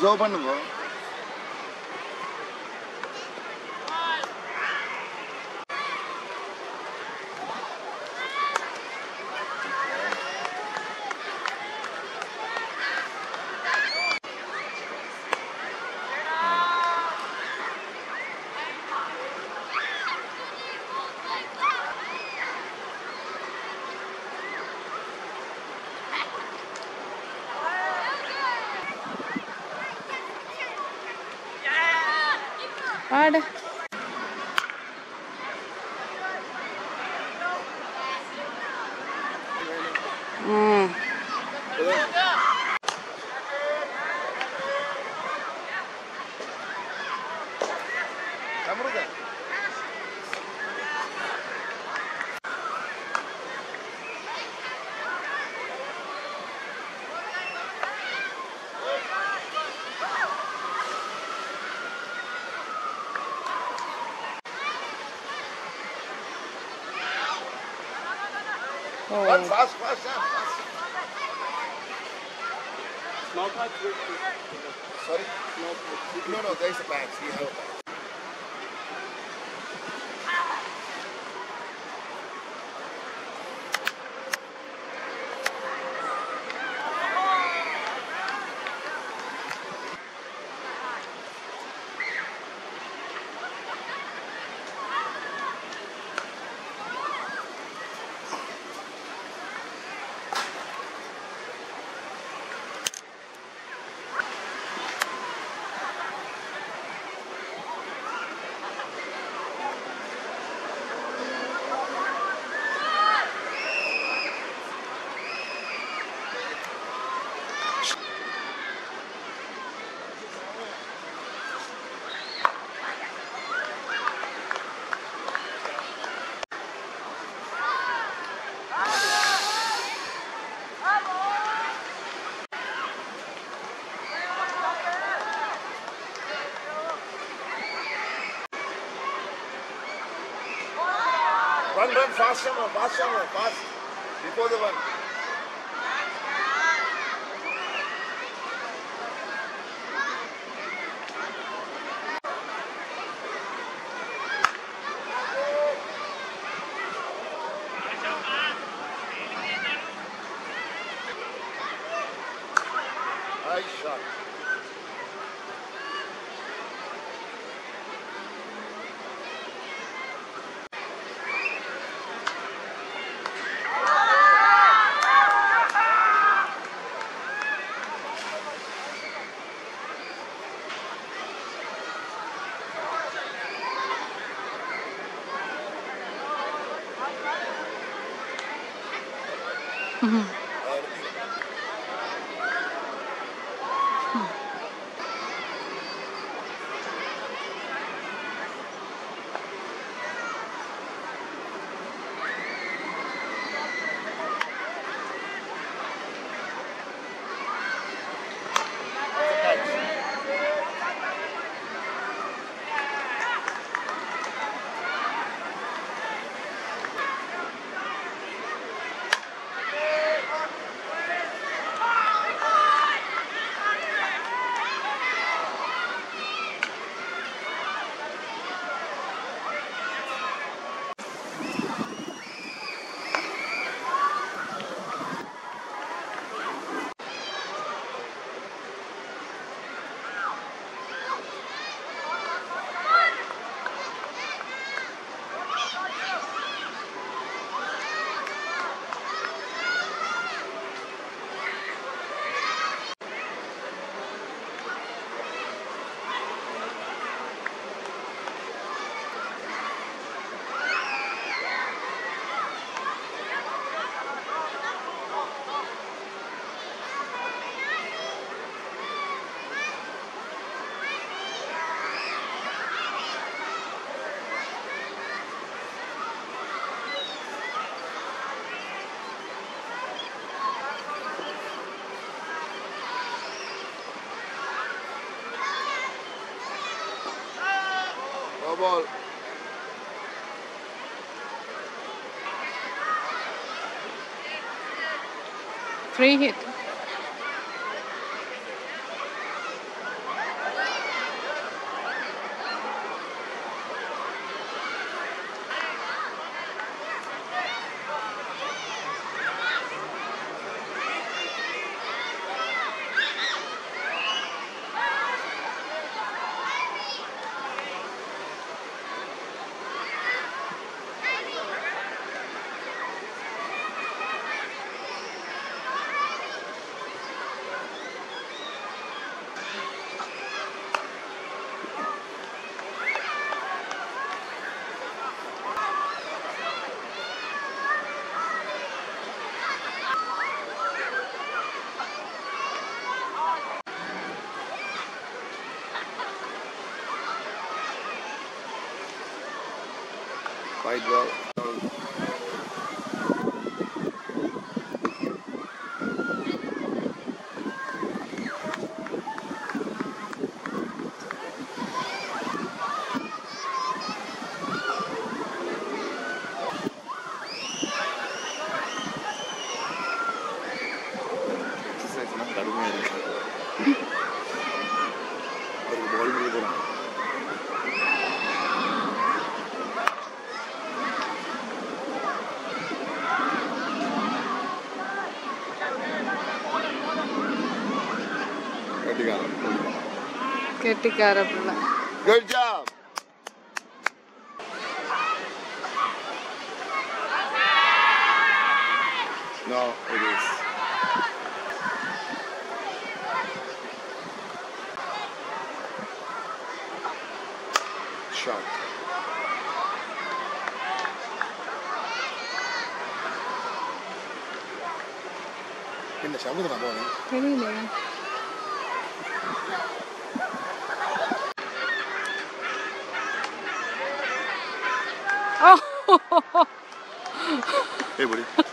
Zo van de ஓ Run oh. fast, fast, Sam, fast. Sorry? No, no, there is a bag. We have a bag. Fast, Shama, fast, Shama, fast. Before the one. Mm-hmm. Free hit. Bye, dwell. கெட்டிக்கார பிள்ளை Good job. No, it is. Shot. என்ன சமுதிரம் போனேன் தெரியலையே everybody.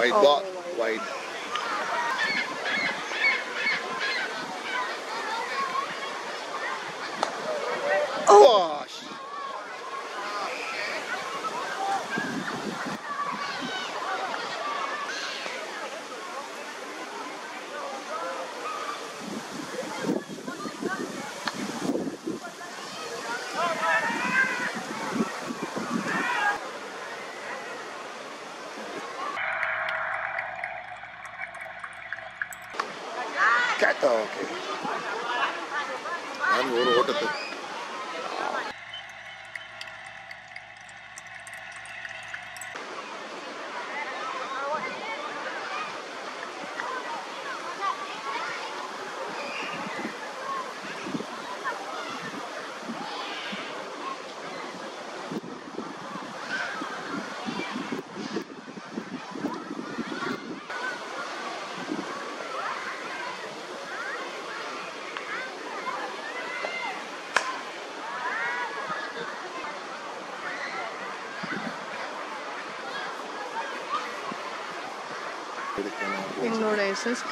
wide block, wide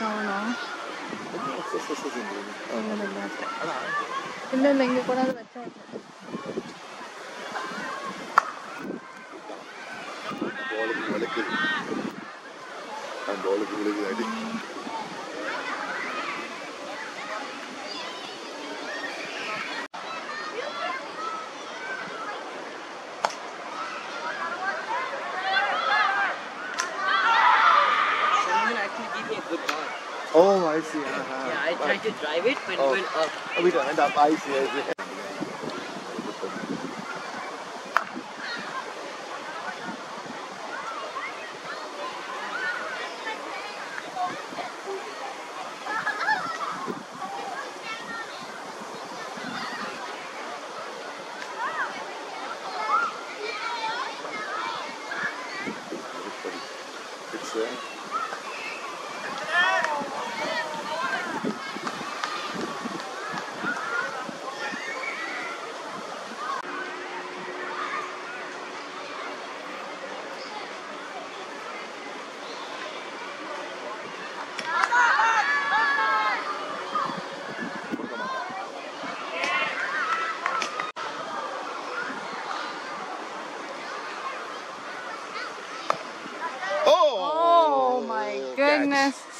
காணும் ஆ. இல்லை இல்லை இங்கே கொண்டாந்து வச்சேன் பாலுக்கு we don't end up lazy.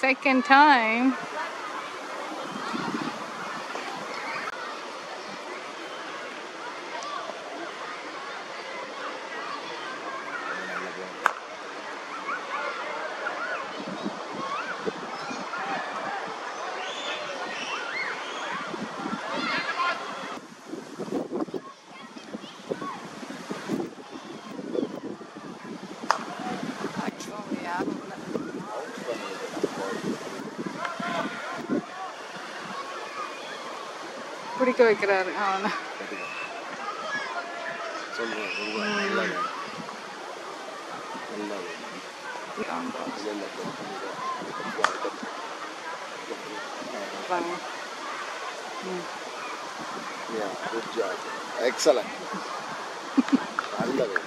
Second time. Yeah, good job. Excellent. நல்லது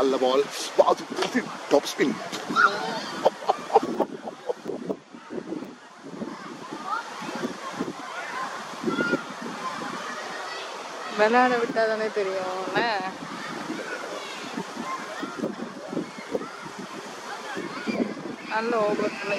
அர்ஷினி நல்ல பால் டாப் ஸ்பின் விளையாட விட்டா தானே தெரியும் நல்ல over play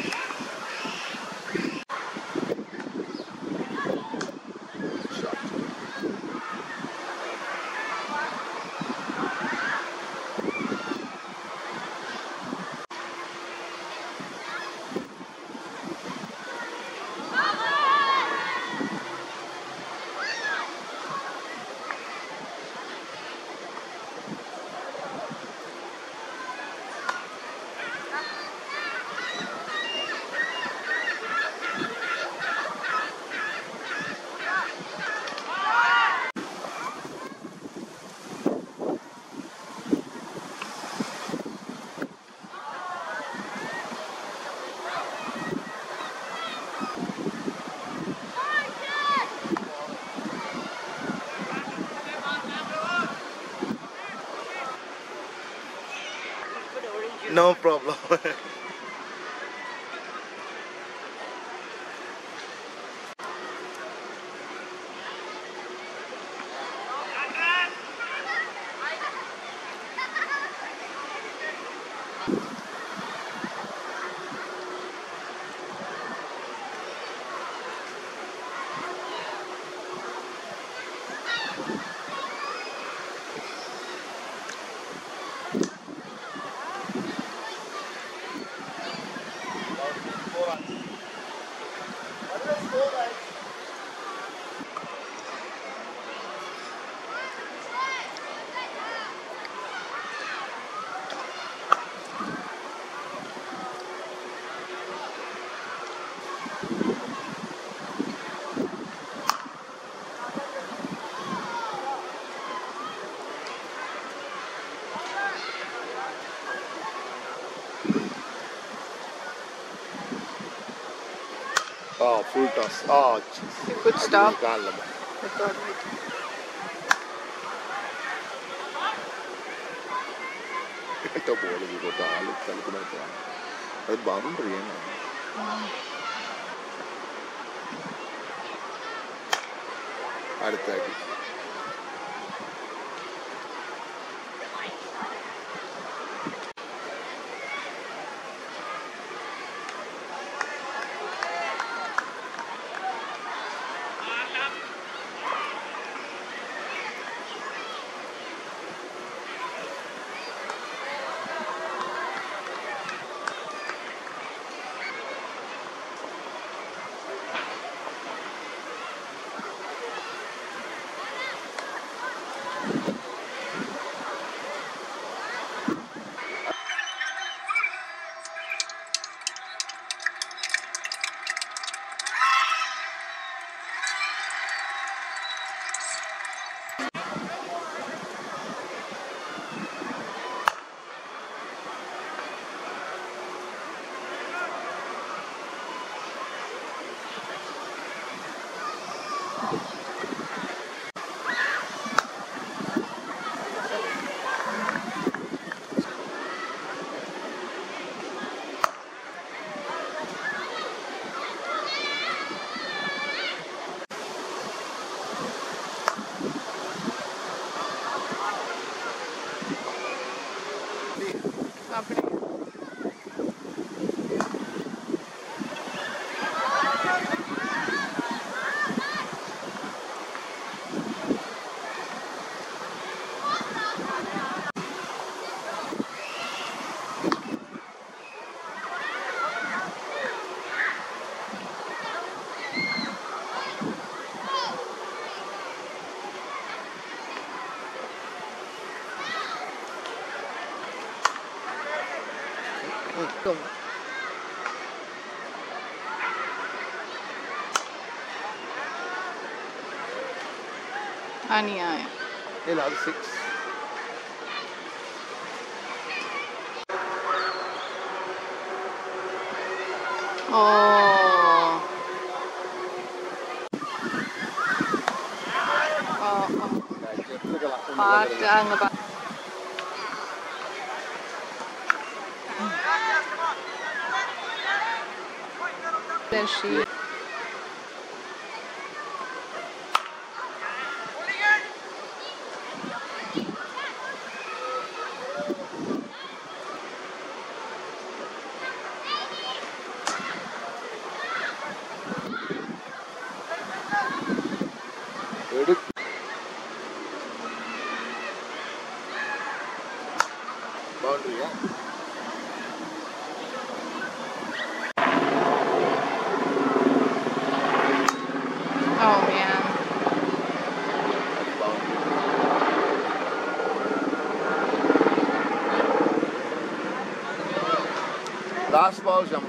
No problem. Full toss. Oh, jeez. You could stop. ഏറ്റവും ബോൾ ചെയ്തിട്ട് ആൾ കളിക്കുന്നതാണ് അത് ബൗണ്ടറിയാണ് അടുത്തായിട്ട് அநியாயம் இல்லை அது சிக்ஸ் ஓ ஓ ஓ பார்த்து அங்க பா She Crossbows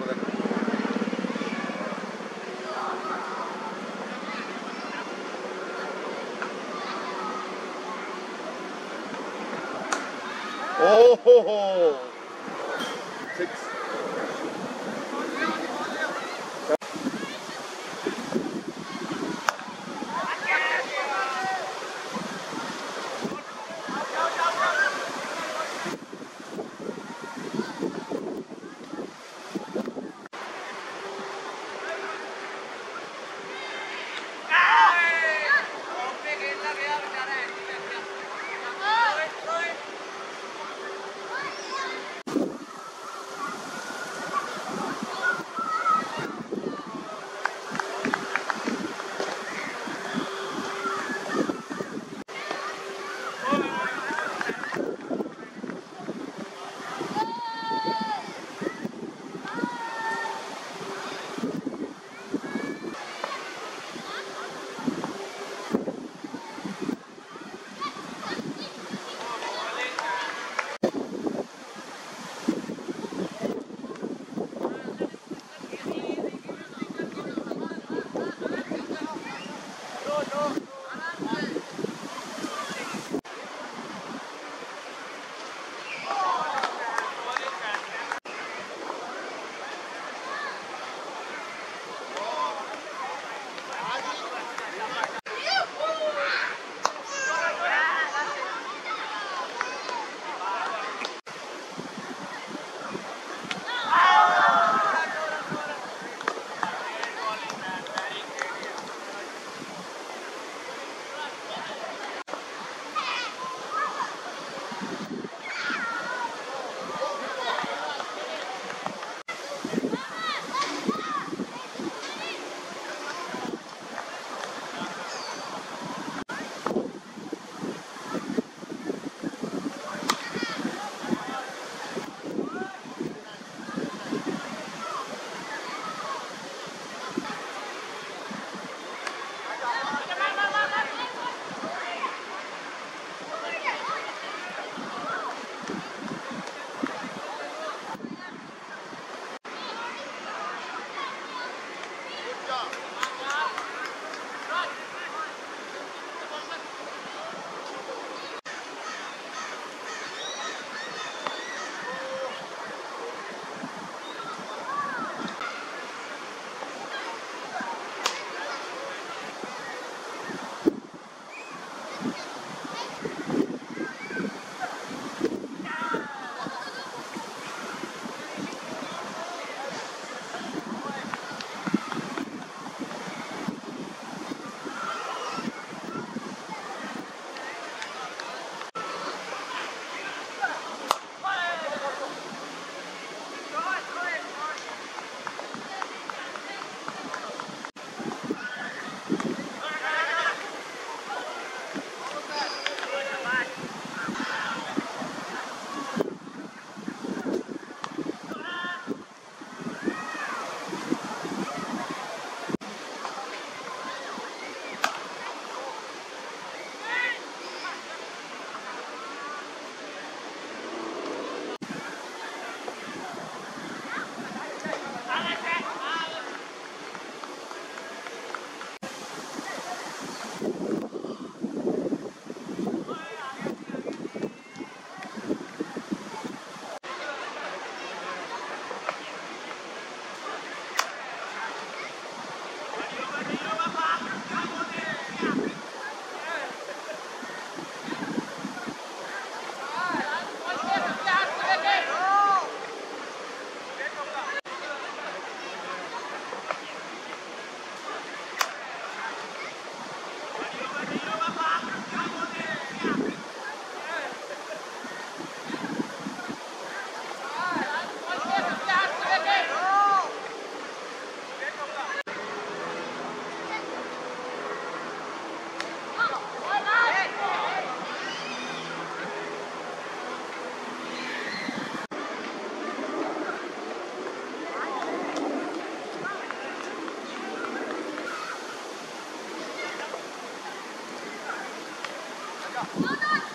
Roland,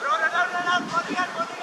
Roland, Roland, Roland,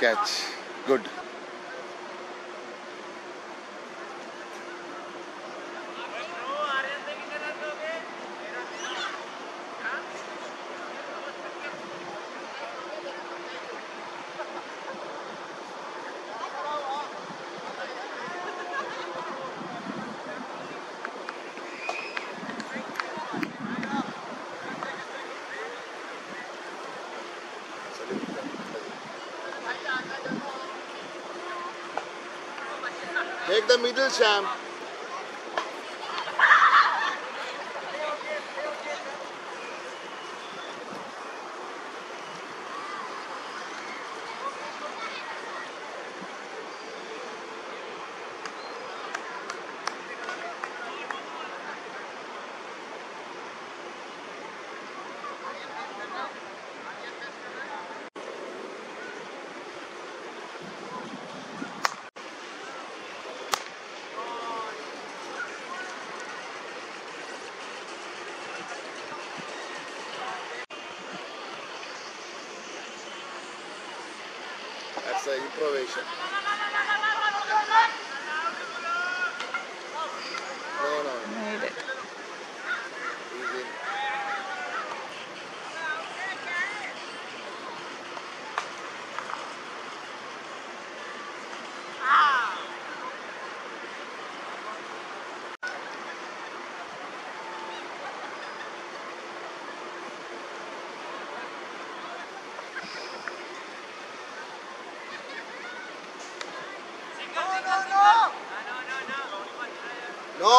catch. Make the middle champ. Improvisation.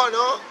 No,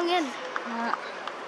long in.